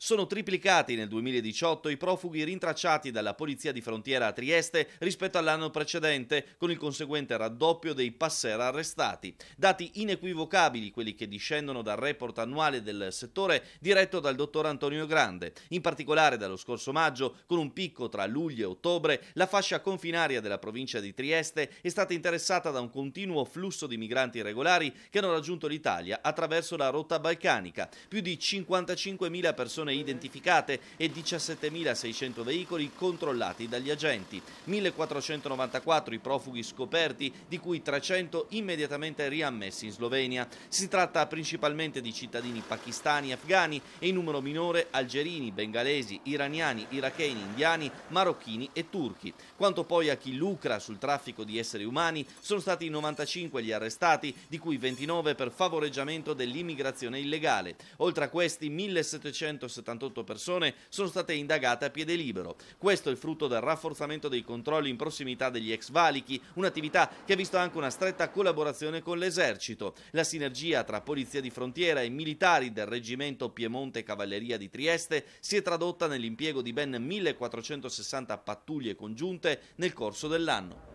Sono triplicati nel 2018 i profughi rintracciati dalla Polizia di Frontiera a Trieste rispetto all'anno precedente, con il conseguente raddoppio dei passer arrestati. Dati inequivocabili quelli che discendono dal report annuale del settore diretto dal dottor Antonio Grande. In particolare dallo scorso maggio, con un picco tra luglio e ottobre, la fascia confinaria della provincia di Trieste è stata interessata da un continuo flusso di migranti irregolari che hanno raggiunto l'Italia attraverso la rotta balcanica. Più di 55.000 persone persone identificate e 17.600 veicoli controllati dagli agenti, 1.494 i profughi scoperti, di cui 300 immediatamente riammessi in Slovenia. Si tratta principalmente di cittadini pakistani, afghani e in numero minore algerini, bengalesi, iraniani, iracheni, indiani, marocchini e turchi. Quanto poi a chi lucra sul traffico di esseri umani, sono stati 95 gli arrestati, di cui 29 per favoreggiamento dell'immigrazione illegale. Oltre a questi 1760 178 persone sono state indagate a piede libero. Questo è il frutto del rafforzamento dei controlli in prossimità degli ex valichi, un'attività che ha visto anche una stretta collaborazione con l'esercito. La sinergia tra Polizia di Frontiera e militari del Reggimento Piemonte Cavalleria di Trieste si è tradotta nell'impiego di ben 1460 pattuglie congiunte nel corso dell'anno.